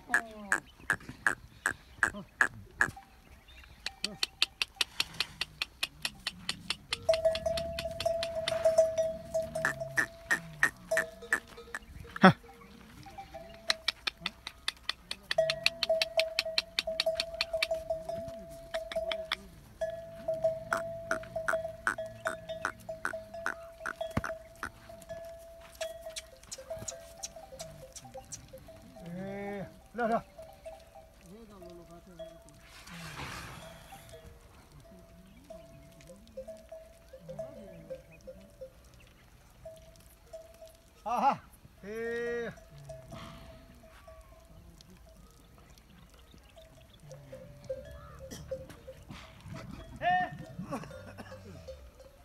哦，亮亮，好好，嘿。